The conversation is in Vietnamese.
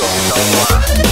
còn đâu